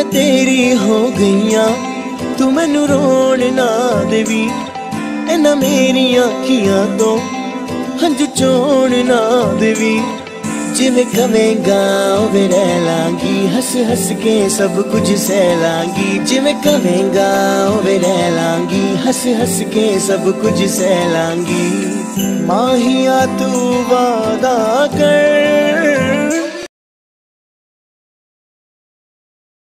मैं तेरी हो गईया तू मैनू रोण ना देवी एना मेरी अखियाँ तो हंझू चोण ना देवी जिमें कवेगा उवे रह लांगी हंस हंस के सब कुछ सह लागी जिमें कवेगा उवे रह लांगी हस हंस के सब कुछ सह लागी माहिया तू वादा कर